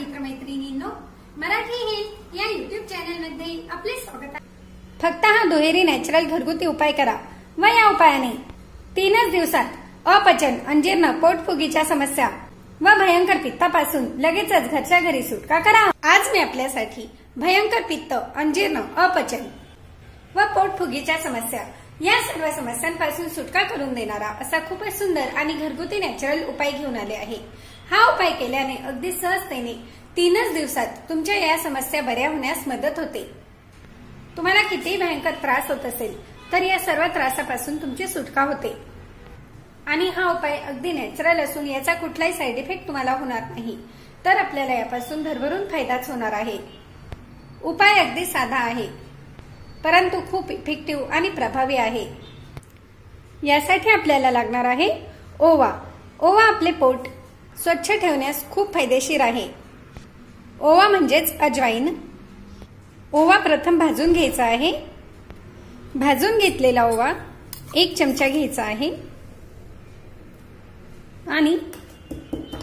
मित्रमैत्रिणींनो Marathi hill या YouTube चॅनलमध्ये आपले स्वागत फक्त हा दुहेरी नॅचरल घरगुती उपाय करा. व या उपायाने तीनच दिवसात अपचन अंजीर्ण पोटफुगीच्या समस्या व भयंकर पित्तापासून लगेचच घरच्या घरी सुटका करा. आज मी आपल्यासाठी भयंकर पित्त अंजीर्ण अपचन व पोटफुगीच्या समस्या या सर्व समस्यांपासून सुटका करून देणारा असा खूपच सुंदर आणि घरगुती नॅचरल उपाय घेऊन आले आहे. हा उपाय केल्याने अगदी सहजतेने तीनच दिवसात तुमच्या या समस्या बऱ्या होण्यास मदत होते. तुम्हाला कितीही भयंकर त्रास होत असेल तर या सर्व त्रासापासून तुमची सुटका होते. आणि हा उपाय अगदी नॅचरल असून याचा कुठलाही साईड इफेक्ट तुम्हाला होणार नाही. तर आपल्याला यापासून भरभरून फायदाच होणार आहे. उपाय अगदी साधा आहे. परंतु खूप इफेक्टिव्ह आणि प्रभावी आहे. यासाठी आपल्याला लागणार आहे ओवा. ओवा आपले पोट स्वच्छ ठेवण्यास खूप फायदेशीर आहे. ओवा म्हणजेच अजवाईन. ओवा प्रथम भाजून घ्यायचा आहे. भाजून घेतलेला ओवा एक चमचा घ्यायचा आहे. आणि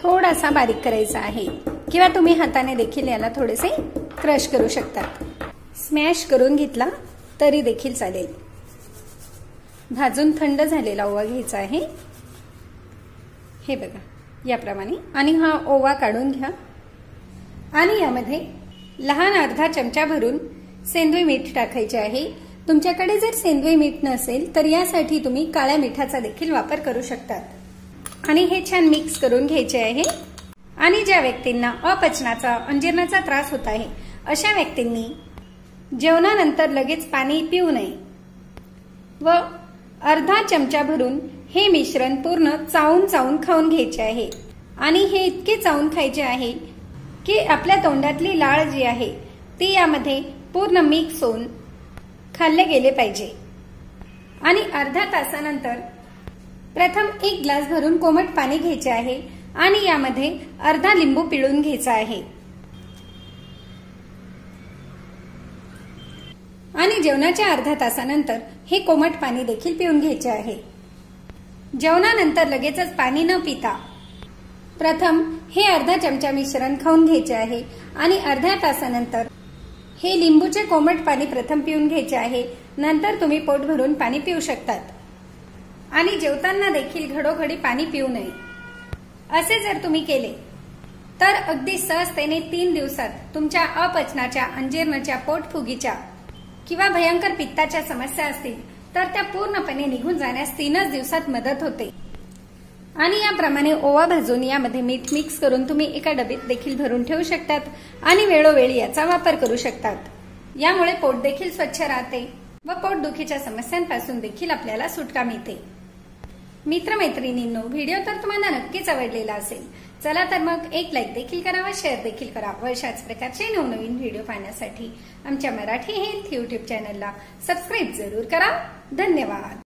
थोडासा बारीक करायचा आहे. किंवा तुम्ही हाताने देखील याला थोडेसे क्रश करू शकता स्मॅश करून घेतला तरी देखील चालेल. भाजून थंड झालेला ओवा घ्यायचा आहे. हे बघा याप्रमाणे. आणि हा ओवा काढून घ्या. आणि यामध्ये लहान अर्धा चमचा भरून सेंद्रिय मीठ टाकायचे आहे. तुमच्याकडे जर सेंद्रिय मीठ नसेल तर यासाठी तुम्ही काळ्या मिठाचा देखील वापर करू शकतात. आणि हे छान मिक्स करून घ्यायचे आहे. आणि ज्या व्यक्तींना अपचनाचा अंजीर्णाचा त्रास होत आहे अशा व्यक्तींनी जेवणानंतर लगेच पाणी पिऊ नये. व अर्धा चमचा भरून हे मिश्रण पूर्ण चावून चावून खाऊन घ्यायचे आहे. आणि हे इतके चावून खायचे आहे की आपल्या तोंडातली लाळ जी आहे ती यामध्ये पूर्ण मिक्स होऊन खाल्ले गेले पाहिजे. आणि अर्ध्या तासानंतर प्रथम एक ग्लास भरून कोमट पाणी घ्यायचे आहे आणि यामध्ये अर्धा लिंबू पिळून घ्यायचा आहे. आणि जेवणाच्या अर्धा तासानंतर हे कोमट पाणी देखील पिऊन घ्यायचे आहे. जेवणानंतर लगेचच पाणी न पिता प्रथम हे अर्धा चमचा मिश्रण खाऊन घ्यायचे आहे आणि अर्ध्या तासानंतर हे लिंबूचे कोमट पाणी प्रथम पिऊन घ्यायचे आहे. नंतर तुम्ही पोट भरून पाणी पिऊ शकतात. आणि जेवताना देखील घडोघडी पाणी पिऊ नये. असे जर तुम्ही केले तर अगदी सहजतेने तीन दिवसात तुमच्या अपचनाच्या अंजीर्णाच्या पोटफुगीच्या किंवा भयंकर पित्ताच्या समस्या असतील तर त्या पूर्णपणे निघून जाण्यास तीनच दिवसात मदत होते. आणि याप्रमाणे ओवा भाजून यामध्ये मीठ मिक्स करून तुम्ही एका डबीत देखील भरून ठेवू शकतात आणि वेळोवेळी याचा वापर करू शकतात. यामुळे पोट देखील स्वच्छ राहते व पोटदुखीच्या समस्यांपासून देखील आपल्याला सुटका मिळते. मित्रमैत्रिणींनो व्हिडिओ तर तुम्हाला नक्कीच आवडलेला असेल. चला तर मग एक लाईक देखील करा व शेअर देखील करा. व अशाच प्रकारचे नवनवीन व्हिडिओ पाहण्यासाठी आमच्या मराठी हेल्थ युट्यूब चॅनलला सबस्क्राईब जरूर करा. धन्यवाद.